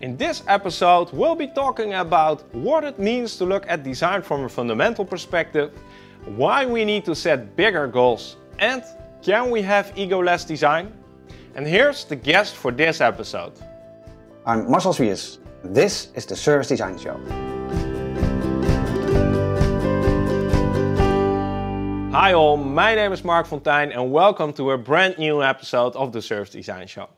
In this episode, we'll be talking about what it means to look at design from a fundamental perspective, why we need to set bigger goals, and can we have egoless design? And here's the guest for this episode. I'm Marcel Zwiers. This is the Service Design Show. Hi all, my name is Mark Fonteijn and welcome to a brand new episode of the Service Design Show.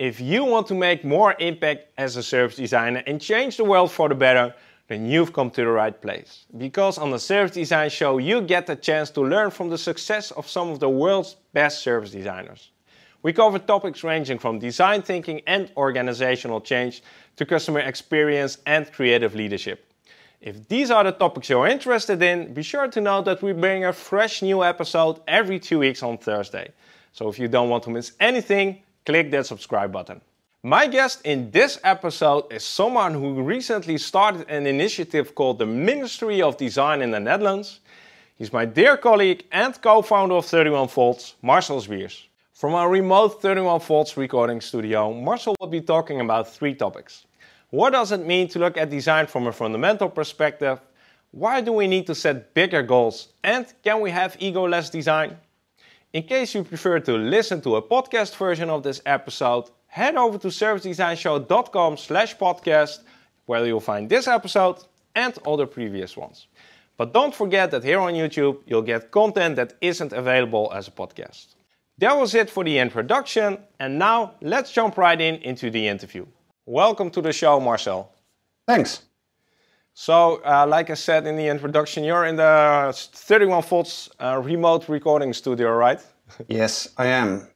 If you want to make more impact as a service designer and change the world for the better, then you've come to the right place. Because on the Service Design Show, you get the chance to learn from the success of some of the world's best service designers. We cover topics ranging from design thinking and organizational change to customer experience and creative leadership. If these are the topics you're interested in, be sure to know that we bring a fresh new episode every two weeks on Thursday. So if you don't want to miss anything, click that subscribe button. My guest in this episode is someone who recently started an initiative called the Ministry of Design in the Netherlands. He's my dear colleague and co-founder of 31 Volts, Marcel Zwiers. From our remote 31 Volts recording studio, Marcel will be talking about three topics. What does it mean to look at design from a fundamental perspective? Why do we need to set bigger goals? And can we have egoless design? In case you prefer to listen to a podcast version of this episode, head over to servicedesignshow.com slash podcast where you'll find this episode and other previous ones. But don't forget that here on YouTube you'll get content that isn't available as a podcast. That was it for the introduction and now let's jump right in into the interview. Welcome to the show Marcel. Thanks. So, uh, like I said in the introduction, you're in the 31 volts uh, remote recording studio, right? yes, I am.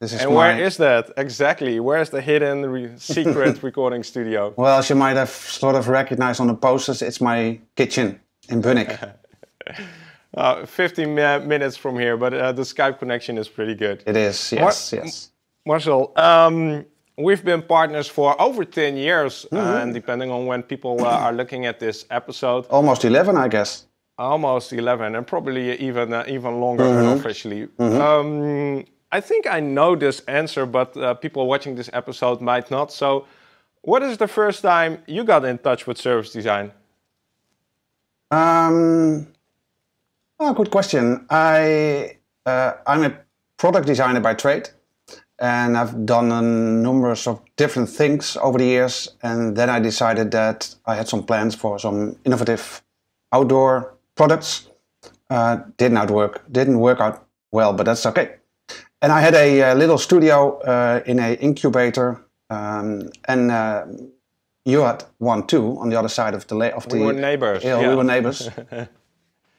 This is and my... where is that exactly? Where is the hidden re secret recording studio? Well, as you might have sort of recognized on the posters, it's my kitchen in Bunnik. uh, 15 minutes from here, but uh, the Skype connection is pretty good. It is, yes, Mar yes. Marcel, um, We've been partners for over 10 years, mm -hmm. and depending on when people uh, are looking at this episode. Almost 11, I guess. Almost 11, and probably even uh, even longer mm -hmm. unofficially. Mm -hmm. um, I think I know this answer, but uh, people watching this episode might not. So, what is the first time you got in touch with service design? Um, oh, good question. I uh, I'm a product designer by trade and I've done a numerous of different things over the years. And then I decided that I had some plans for some innovative outdoor products. Uh, did not work, didn't work out well, but that's okay. And I had a, a little studio uh, in an incubator, um, and uh, you had one too on the other side of the of the. We were neighbors. Yeah, yeah. we were neighbors.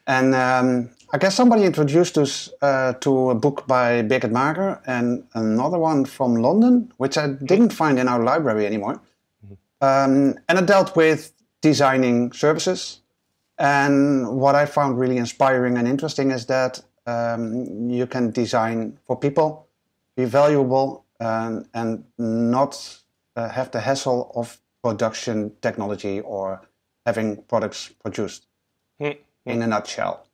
and um, I guess somebody introduced us uh, to a book by Birgit Mager and another one from London, which I didn't find in our library anymore. Mm-hmm. Um, and it dealt with designing services. And what I found really inspiring and interesting is that um, you can design for people, be valuable, and, and not uh, have the hassle of production technology or having products produced. Mm-hmm. In a nutshell.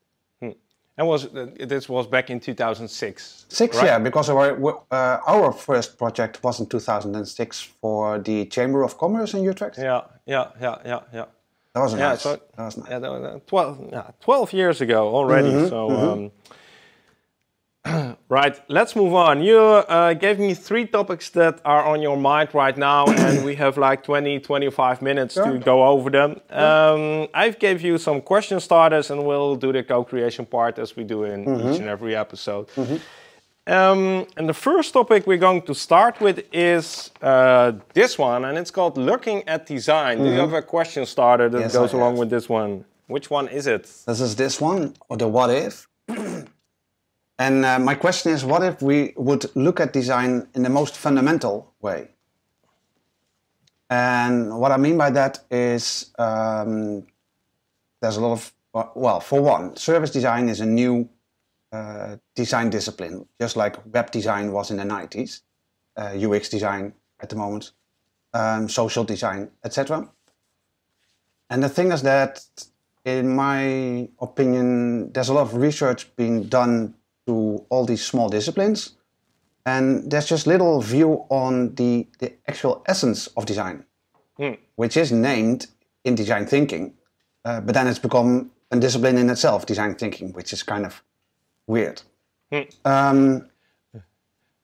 And was this was back in 2006? Six, right? yeah, because our uh, our first project was in 2006 for the Chamber of Commerce in Utrecht. Yeah, yeah, yeah, yeah, yeah. That was yeah, nice. So, that was nice. Yeah, that was, uh, 12, yeah, 12 years ago already. Mm -hmm, so. Mm -hmm. um, right, let's move on. You uh, gave me three topics that are on your mind right now, and we have like 20, 25 minutes to go over them. Um, I've gave you some question starters, and we'll do the co-creation part as we do in mm -hmm. each and every episode. Mm -hmm. um, and the first topic we're going to start with is uh, this one, and it's called looking at design. Do you mm-hmm. have a question starter that yes, goes along with this one? Which one is it? This is this one, or the what if. And uh, my question is, what if we would look at design in the most fundamental way? And what I mean by that is um, there's a lot of, well, for one, service design is a new uh, design discipline, just like web design was in the 90s, uh, UX design at the moment, um, social design, etc. And the thing is that, in my opinion, there's a lot of research being done to all these small disciplines. And there's just little view on the, the actual essence of design. which is named in design thinking, uh, but then it's become a discipline in itself, design thinking, which is kind of weird. Um,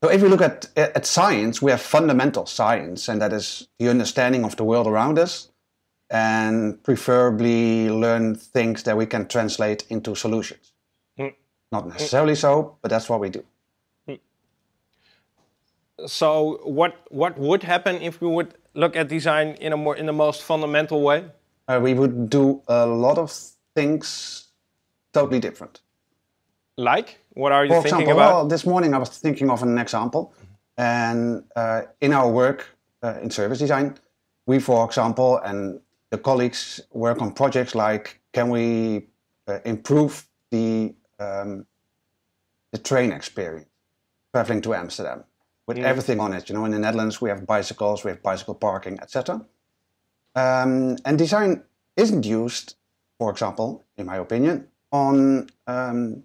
so if we look at, at science, we have fundamental science, and that is the understanding of the world around us, and preferably learn things that we can translate into solutions. Not necessarily so, but that's what we do. So what what would happen if we would look at design in a more in the most fundamental way? Uh, we would do a lot of things totally different. Like what are you For thinking example, about? well, this morning I was thinking of an example, and uh, in our work uh, in service design, we, for example, and the colleagues work on projects like can we uh, improve the um, the train experience traveling to Amsterdam with everything on it. You know, in the Netherlands we have bicycles, we have bicycle parking, etc. Um, and design isn't used, for example, in my opinion, on um,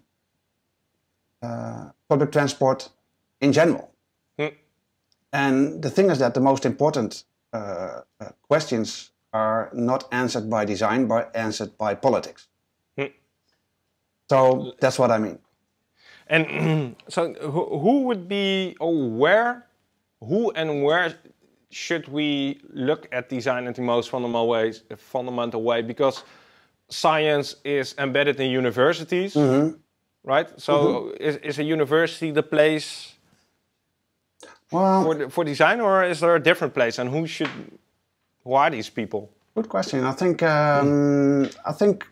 uh, public transport in general. Hmm. And the thing is that the most important uh, uh, questions are not answered by design, but answered by politics. Hmm. So that's what I mean. And so who, would be or where, who and where should we look at design in the most fundamental ways, fundamental way? Because science is embedded in universities, right? So is, is a university the place Well, for, for design, or is there a different place? And who should, who are these people? Good question. I think um, I think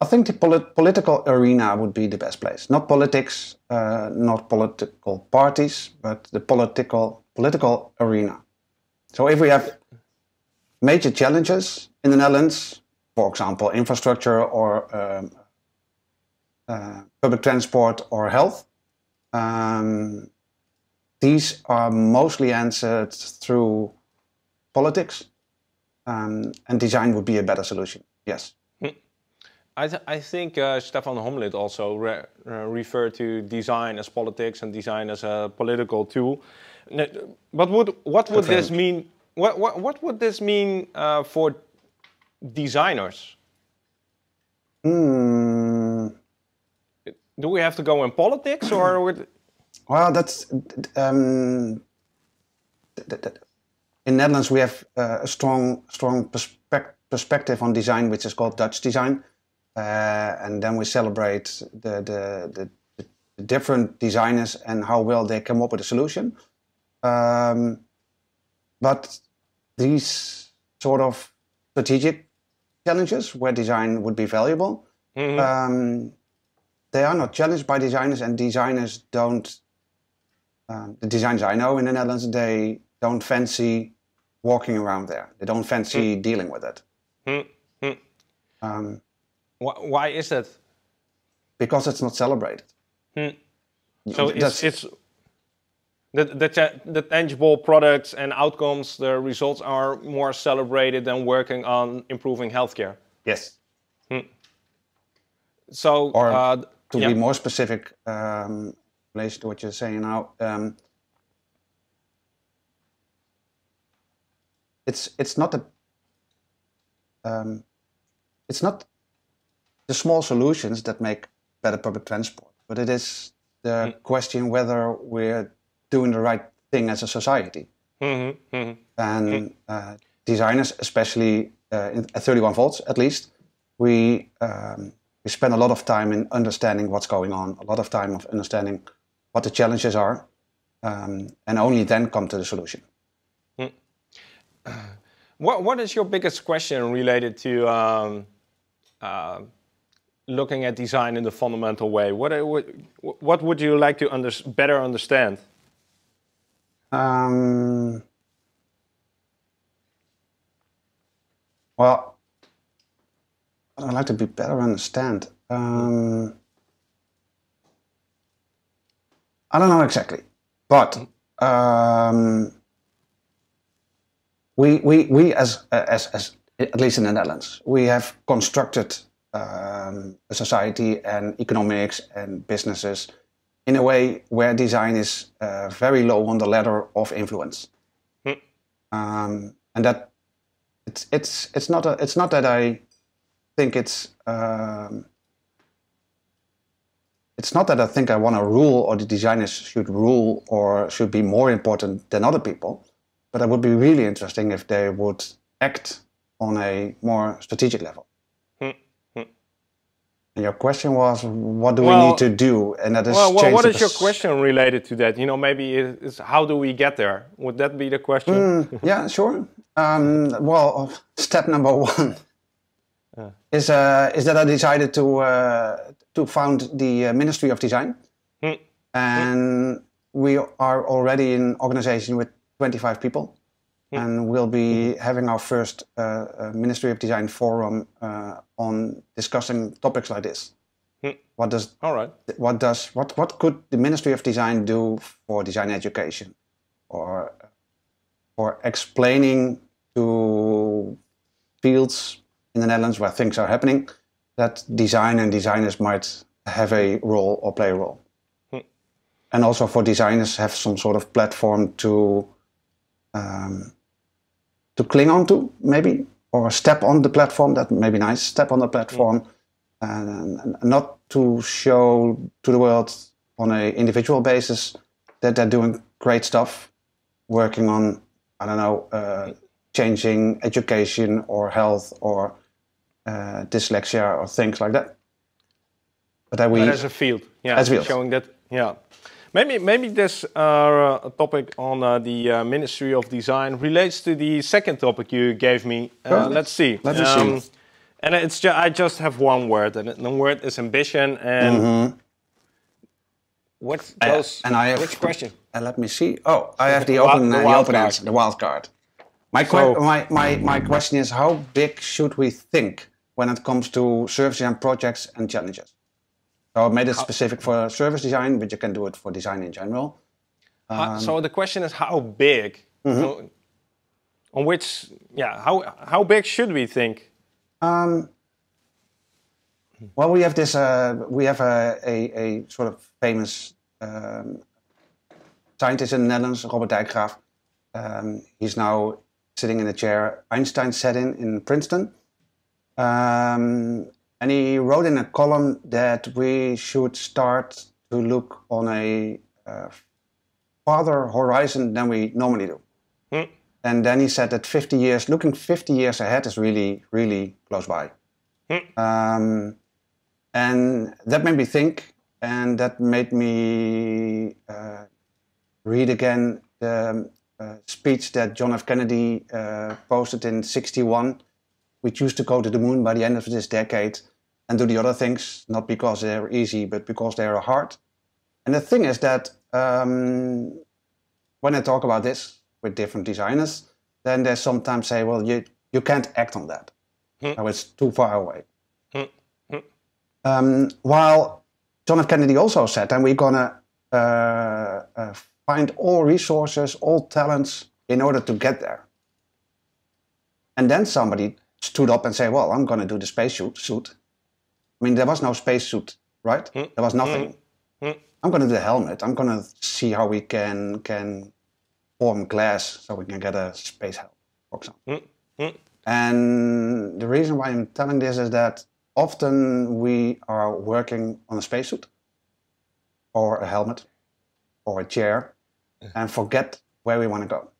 I think the polit- political arena would be the best place. Not politics, uh, not political parties, but the political political arena. So if we have major challenges in the Netherlands, for example, infrastructure or um, uh, public transport or health, um, these are mostly answered through politics, um, and design would be a better solution. Yes. I, th- I think uh, Stefan Homlit also re- uh, referred to design as politics and design as a political tool. But would, what would this mean? What, what, what would this mean uh, for designers? Hmm. Do we have to go in politics or would, Well, that's um, in Netherlands we have uh, a strong, strong perspec- perspective on design, which is called Dutch design, and then we celebrate the, the the the different designers and how well they come up with a solution. Um, but these sort of strategic challenges where design would be valuable, um, they are not challenged by designers, and designers don't. Um, the designers I know in the Netherlands, they don't fancy walking around there. They don't fancy dealing with it um, wh- why is that? because it's not celebrated. So That's- it's, it's the, the, the tangible products and outcomes, the results are more celebrated than working on improving healthcare. Yes. So, Or uh, to yeah. be more specific, um, relation to what you're saying now, um, it's it's not a um, it's not the small solutions that make better public transport, but it is the question whether we're doing the right thing as a society. Mhm, mhm. and uh, designers, especially uh, in, at 31 volts at least, we um, we spend a lot of time in understanding what's going on, a lot of time of understanding what the challenges are, um, and only then come to the solution. What What is your biggest question related to um, uh, looking at design in the fundamental way? What what What would you like to under, better understand? Um, well, I'd like to be better understand. Um, I don't know exactly, but um, we, we, we as, as, as at least in the Netherlands, we have constructed um, society and economics and businesses in a way where design is uh, very low on the ladder of influence. um, and that it's it's it's not a, it's not that I think it's um, it's not that I think I want to rule or the designers should rule or should be more important than other people, but it would be really interesting if they would act on a more strategic level. And your question was, what do we need to do? And that is Well, well what is your question related to that? You know, maybe it is how do we get there? Would that be the question? Mm, yeah, sure. Um, well, step number one Yeah. is uh, is that I decided to uh, to found the uh, Ministry of Design, Hmm. and we are already an organization with 25 people, and we'll be having our first uh, uh, Ministry of Design forum uh, on discussing topics like this. Hmm. What does All right. what does what what could the Ministry of Design do for design education, or for explaining to fields in the Netherlands where things are happening that design and designers might have a role or play a role, Hmm. and also for designers have some sort of platform to um, to cling on to maybe or step on the platform that may be nice step on the platform and, and not to show to the world on a individual basis that they're doing great stuff working on i don't know uh, changing education or health or uh, dyslexia or things like that but that we But as a field, yeah, As a field. showing that, yeah. Maybe maybe this uh, topic on uh, the uh, Ministry of Design relates to the second topic you gave me. Uh, let's see. Um, Let us see. And it's ju- I just have one word, and the word is ambition. And what goes? Mm-hmm. and I have which question? Uh, let me see. Oh, I have the open, the uh, the wild open answer, the wild card. My, So- my, my, my question is how big should we think when it comes to service and projects and challenges? So I made it specific for service design, but you can do it for design in general. Uh, so the question is how big? Mm-hmm. On which, yeah, how how big should we think? Um, well, we have this. Uh, we have a, a, a sort of famous um, scientist in the Netherlands, Robert Dijkgraaf. Um, he's now sitting in the chair Einstein sat in in Princeton, um, and he wrote in a column that we should start to look on a uh, farther horizon than we normally do. Hmm. And then he said that 50 years, looking 50 years ahead is really, really close by. Um, and that made me think, and that made me uh, read again the uh, speech that John F. Kennedy uh, posted in 61. We choose to go to the moon by the end of this decade and do the other things, not because they're easy, but because they are hard. And the thing is that um, when I talk about this with different designers, then they sometimes say, well, you, you can't act on that. So it's too far away. Um, while John F. Kennedy also said, and we're going to uh, uh, find all resources, all talents in order to get there. And then somebody stood up and said, well, I'm going to do the spacesuit. Suit. I mean, there was no spacesuit, right? Hmm. There was nothing. Hmm. Hmm. I'm going to do the helmet. I'm going to see how we can can form glass so we can get a space helmet, for example. And the reason why I'm telling this is that often we are working on a spacesuit or a helmet or a chair and forget where we want to go.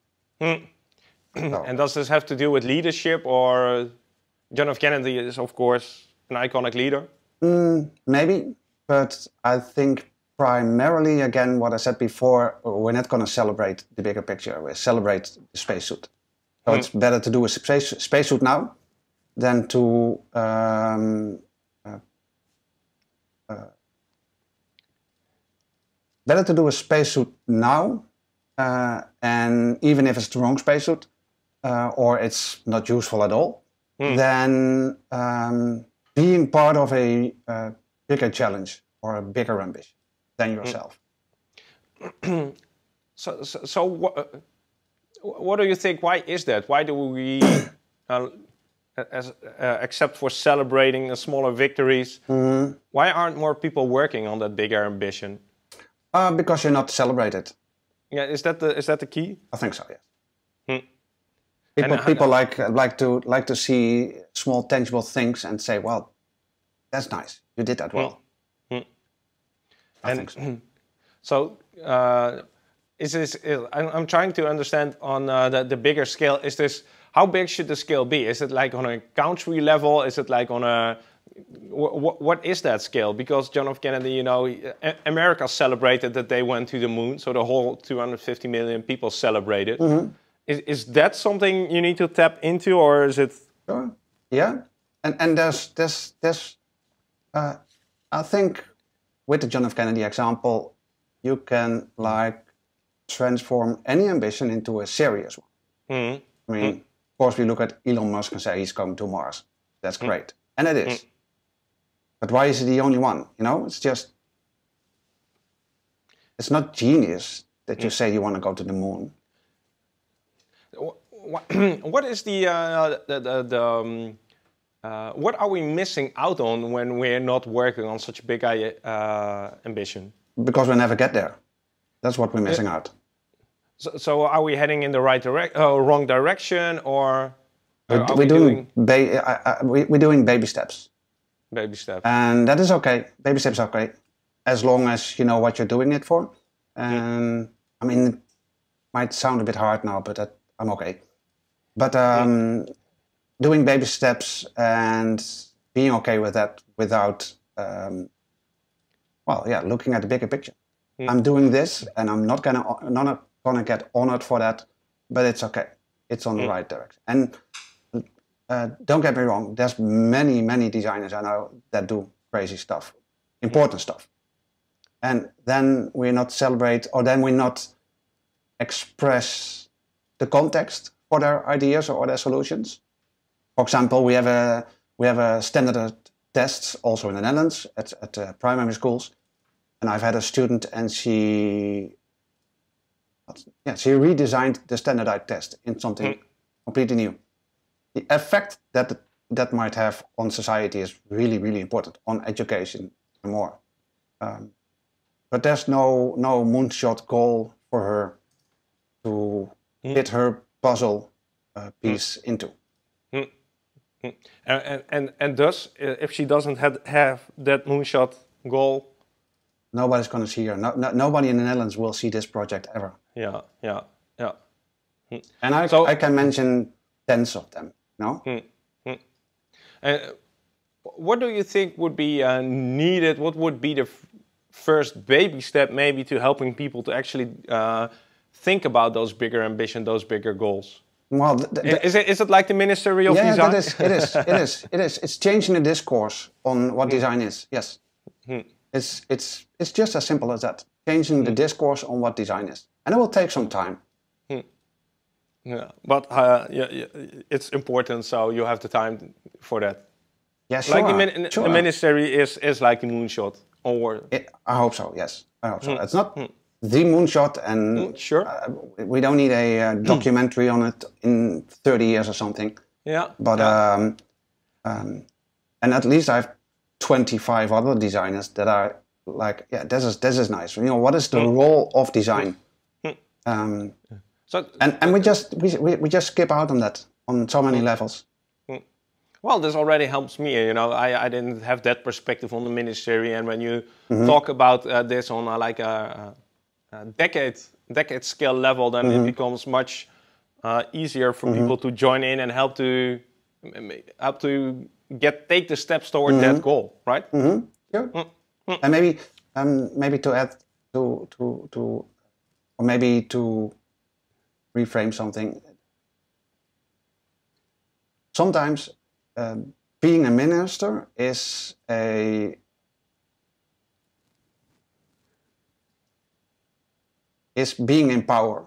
So- And does this have to do with leadership, or John F. Kennedy is, of course, an iconic leader? Mm, maybe, but I think primarily, again, what I said before, we're not going to celebrate the bigger picture. We celebrate the spacesuit. So it's better to do a space spacesuit now than to um, uh, uh, better to do a spacesuit now, uh, and even if it's the wrong spacesuit uh, or it's not useful at all, than um, being part of a uh, bigger challenge or a bigger ambition than yourself. So, so, so what, what do you think? Why is that? Why do we, uh, as, uh, except for celebrating the smaller victories, why aren't more people working on that bigger ambition? Uh, because you're not celebrated. Yeah, is that the is that the key? I think so, yes. People, And, uh, people like like to like to see small tangible things and say, "Well, that's nice. You did that well." I And- think so. So, uh, is this? I'm, I'm trying to understand on uh, the, the bigger scale. Is this how big should the scale be? Is it like on a country level? Is it like on a what, what is that scale? Because John F. Kennedy, you know, America celebrated that they went to the moon, so the whole 250 million people celebrated. Is, is that something you need to tap into, or is it? Sure. Yeah, and and there's there's there's uh, I think with the John F. Kennedy example, you can like transform any ambition into a serious one. Mhm. I mean, of course, we look at Elon Musk and say he's going to Mars. That's great, and it is. But why is he the only one? You know, it's just it's not genius that you say you want to go to the moon. What, what is the, uh, the, the, the um, uh, what are we missing out on when we're not working on such a big uh, ambition? because we never get there. That's what we're missing out. So, so are we heading in the right direct, uh, wrong direction, or We're, we're we doing, ba- I, I, we, we're doing baby steps, baby steps? and that is okay. Baby steps are okay, as long as you know what you're doing it for. And I mean, it might sound a bit hard now, but that, I'm okay. But um, doing baby steps and being okay with that, without, um, well, yeah, looking at the bigger picture. I'm doing this, and I'm not gonna not gonna get honored for that, but it's okay. It's on the right direction. And uh, don't get me wrong, there's many, many designers I know that do crazy stuff, important stuff. And then we're not celebrate, or then we're not express the context for their ideas or their solutions. For example, we have a we have a standard tests also in the Netherlands at, at uh, primary schools, and I've had a student and she yeah she redesigned the standardized test in something completely new. The effect that that might have on society is really really important on education and more. Um, but there's no no moonshot goal for her to fit her puzzle uh, piece into. And, and, and, and thus, uh, if she doesn't have, have that moonshot goal, nobody's going to see her. No, no, nobody in the netherlands will see this project ever. Yeah, yeah, yeah. and i, So- I can mention tens of them no? Uh, what do you think would be uh, needed? What would be the f- first baby step, maybe, to helping people to actually uh, think about those bigger ambition, those bigger goals? well Is it, is it like the Ministry of yeah, Design? that is, it is, it is, it is. It's changing the discourse on what hmm. design is. Yes, hmm. it's it's it's just as simple as that. Changing the hmm. discourse on what design is, and it will take some time. Yeah, but uh, yeah, yeah, it's important, so you have the time for that. Yeah, sure. Like the, min- sure. the ministry is, is like a moonshot, or It- I hope so. Yes, I hope so. It's not the moonshot, and sure, uh, we don't need a uh, documentary on it in 30 years or something. yeah, But um, um, and at least I have 25 other designers that are like, yeah, this is this is nice. You know, what is the role of design? Um, so and and we just we, we, we just skip out on that on so many levels. Well, this already helps me. You know, I, I didn't have that perspective on the ministry, and when you Mm-hmm. talk about uh, this on uh, like a, a decade decade scale level, then Mm-hmm. it becomes much uh, easier for people to join in and help to help to get take the steps toward Mm-hmm. that goal, right? Sure. And maybe um, maybe to add to to to or maybe to reframe something. Sometimes um, being a minister is a is being in power,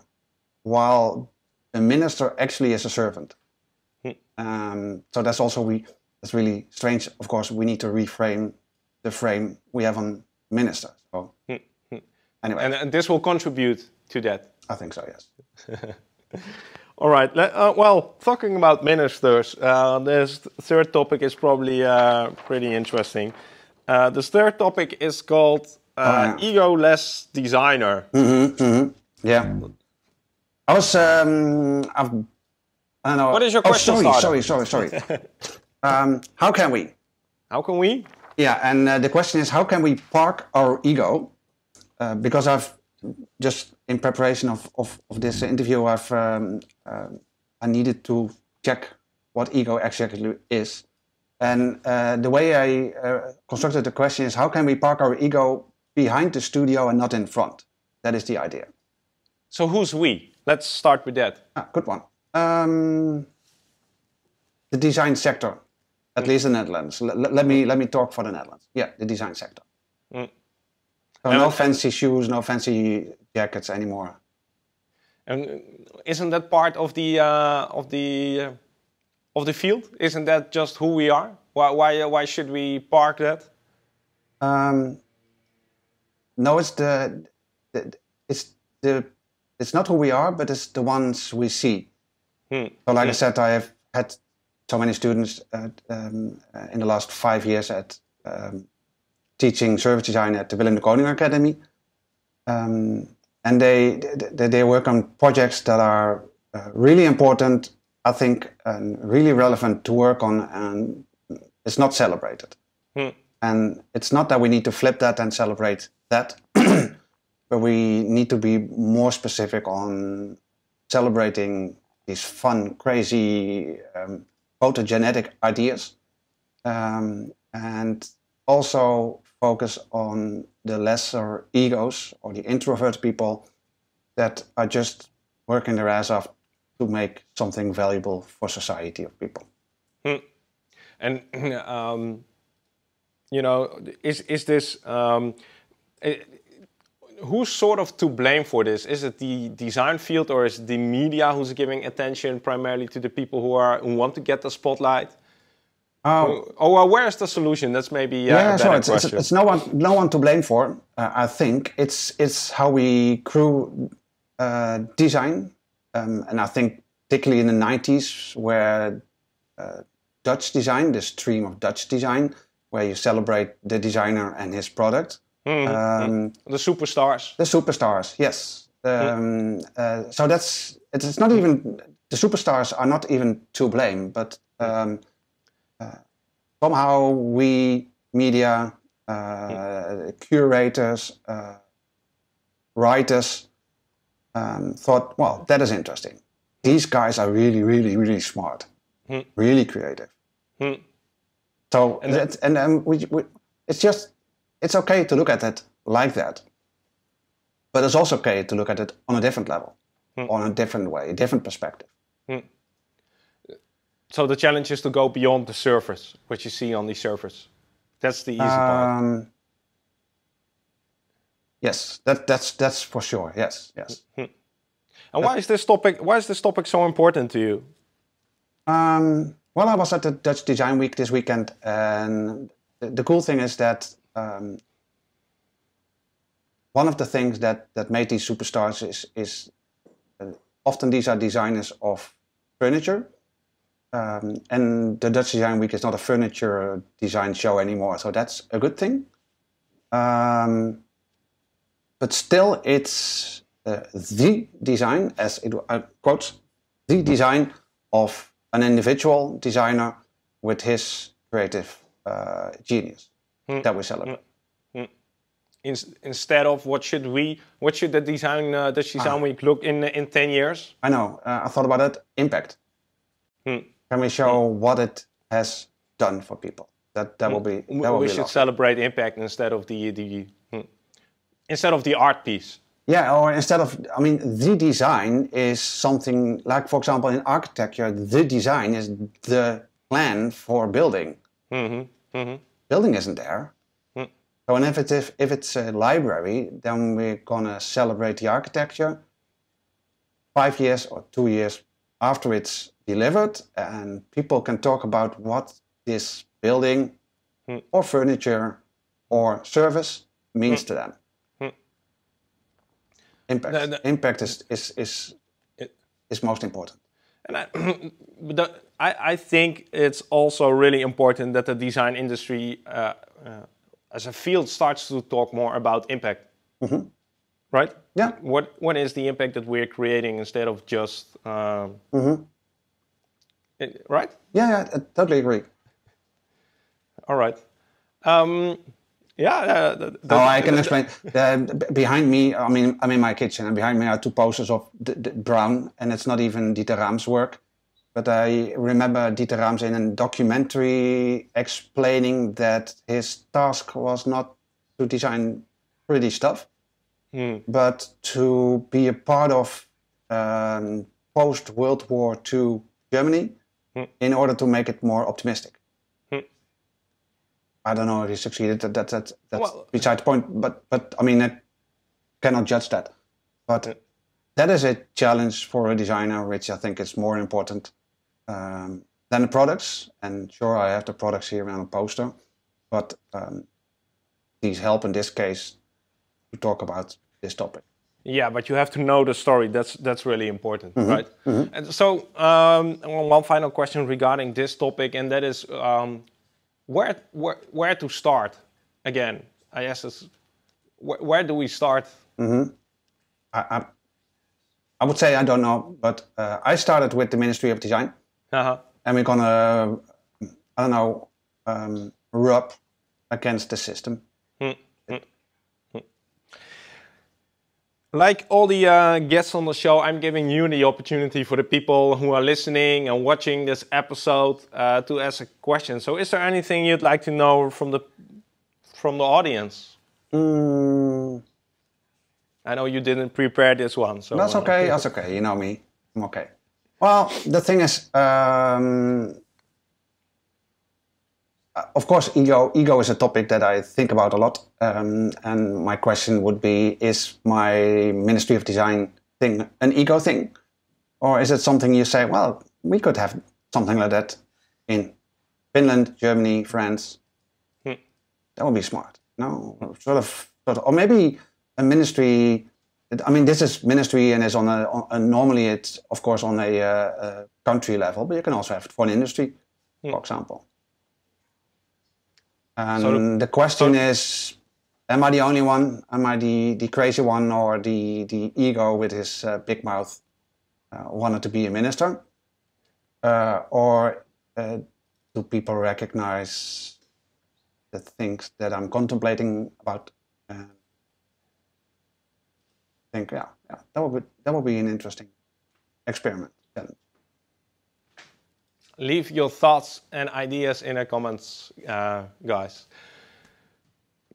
while a minister actually is a servant. Um, so that's also we. That's really strange. Of course, we need to reframe the frame we have on minister. So anyway, And, and this will contribute to that. I think so. Yes. All right. Uh, well, talking about ministers, uh, this third topic is probably uh, pretty interesting. Uh, this third topic is called uh, Oh, yeah. egoless designer. Yeah. I was. Um, I've I know. What is your oh, question sorry, sorry, sorry, sorry. um, how can we? How can we? Yeah, and uh, the question is, how can we park our ego? Uh, because I've just in preparation of, of, of this interview, I've um, uh, I needed to check what ego exactly is. And uh, the way I uh, constructed the question is, how can we park our ego behind the studio and not in front? That is the idea. So who's we? Let's start with that. Ah, good one. Um, the design sector, at least in the Netherlands. L- let me let me talk for the Netherlands. Yeah, the design sector. Mm. So no fancy shoes, no fancy jackets anymore. And isn't that part of the uh, of the uh, of the field? Isn't that just who we are? Why why uh, why should we park that? Um, no, it's the, the it's the it's not who we are, but it's the ones we see. Hmm. So, like I said, I have had so many students at, um, uh, in the last five years at um, teaching service design at the Willem de Kooning Academy, um, and they, they they work on projects that are uh, really important, I think, and really relevant to work on, and it's not celebrated. Hmm. And it's not that we need to flip that and celebrate that, but we need to be more specific on celebrating these fun, crazy, um, photogenetic ideas, um, and also focus on the lesser egos or the introvert people that are just working their ass off to make something valuable for society of people. And um, you know, is is this um, eh, who's sort of to blame for this? Is it the design field or is it the media who's giving attention primarily to the people who are who want to get the spotlight? Oh, Oh, well, where's the solution? That's maybe uh, yeah, a so it's, it's, it's no one no one to blame for. Uh, I think it's it's how we grew uh, design, um, and I think particularly in the '90s, where uh, Dutch design, the stream of Dutch design, where you celebrate the designer and his product. Um, the superstars. the superstars, yes. Um, uh, so that's it's, it's not even the superstars are not even to blame, but um, uh, somehow we media uh, curators, uh, writers um, thought, well, that is interesting. These guys are really, really, really smart, really creative. Hmm. So and, that, and um, we, we, it's just it's okay to look at it like that, but it's also okay to look at it on a different level, on a different way, a different perspective. So the challenge is to go beyond the surface, what you see on the surface. That's the easy part. Um, yes, that, that's that's for sure. Yes, yes. And why is this topic? Why is this topic so important to you? Um, well, I was at the Dutch Design Week this weekend, and the, cool thing is that um, one of the things that, that made these superstars is, is uh, often these are designers of furniture. Um, and the Dutch Design Week is not a furniture design show anymore, so that's a good thing. Um, but still, it's uh, the design, as it uh, quotes, the design of an individual designer with his creative uh, genius that we celebrate. In, instead of what should we, what should the design, uh, Dutch Design Week look in in ten years? I know. Uh, I thought about it. Impact. Can we show what it has done for people? That that will be. We, That will we be should lovely. celebrate impact instead of the the hmm. instead of the art piece. Yeah, or instead of, I mean, the design is something like, for example, in architecture, the design is the plan for building. Mm-hmm, mm-hmm. Building isn't there. Mm. So, and if it's if, if it's a library, then we're gonna celebrate the architecture five years or two years after it's delivered, and people can talk about what this building mm. or furniture or service means mm. to them. Impact. No, no. Impact is is is It- is most important. And I, but the, I, I think it's also really important that the design industry, uh, uh, as a field, starts to talk more about impact. Right? Yeah. What What is the impact that we're creating instead of just um, right? Yeah, yeah, I totally agree. All right. Um, yeah. Oh, I can explain. Uh, behind me, I mean, I'm in my kitchen, and behind me are two posters of D- D- Braun, and it's not even Dieter Rams' work. But I remember Dieter Rams in a documentary explaining that his task was not to design pretty stuff, but to be a part of um, post World War II Germany in order to make it more optimistic. I don't know if he succeeded. That, that, that, that's Well- beside the point. But but I mean, I cannot judge that. But that is a challenge for a designer, which I think is more important um, than the products. And sure, I have the products here on a poster, but um, these help in this case to talk about this topic. Yeah, but you have to know the story. That's that's really important, right? And so, um, one final question regarding this topic, and that is um, where where where to start again. I guess it's where, where do we start? I, I, I would say I don't know, but uh, I started with the Ministry of Design, Uh-huh. and we're gonna, I don't know, um, rub against the system. Like all the uh, guests on the show, I'm giving you the opportunity for the people who are listening and watching this episode uh, to ask a question. So, is there anything you'd like to know from the from the audience? Mm, I know you didn't prepare this one, so that's uh, okay. That's okay. You know me. I'm okay. Well, the thing is, um, uh, of course, ego. Ego is a topic that I think about a lot. Um, and my question would be: Is my Ministry of Design thing an ego thing, or is it something you say? Well, we could have something like that in Finland, Germany, France. That would be smart. No, sort of, sort of or maybe a ministry. I mean, this is ministry and is on a, on a normally it's of course on a, uh, a country level, but you can also have it for an industry, for example. And So the- question is, am I the only one? Am I the, the crazy one or the, the ego with his uh, big mouth uh, wanted to be a minister? Uh, or uh, do people recognize the things that I'm contemplating about? Uh, think, yeah, yeah, that would be, that would be an interesting experiment. Leave your thoughts and ideas in the comments, uh, guys.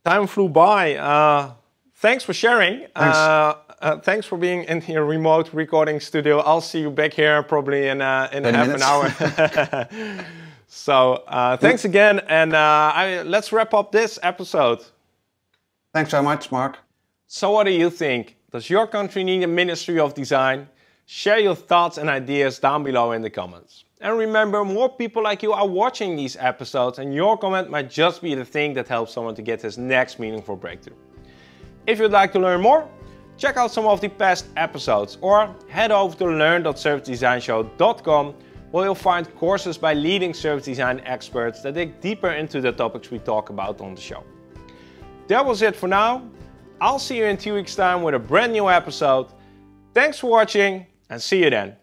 Time flew by. Uh, thanks for sharing. Thanks. Uh, uh, thanks for being in your remote recording studio. I'll see you back here probably in uh, in half minutes. an hour. so uh, thanks again, and uh, I, let's wrap up this episode. Thanks so much, Mark. So, what do you think? Does your country need a Ministry of Design? Share your thoughts and ideas down below in the comments. And remember, more people like you are watching these episodes, and your comment might just be the thing that helps someone to get his next meaningful breakthrough. If you'd like to learn more, check out some of the past episodes or head over to learn.servicedesignshow.com where you'll find courses by leading service design experts that dig deeper into the topics we talk about on the show. That was it for now. I'll see you in two weeks' time with a brand new episode. Thanks for watching and see you then.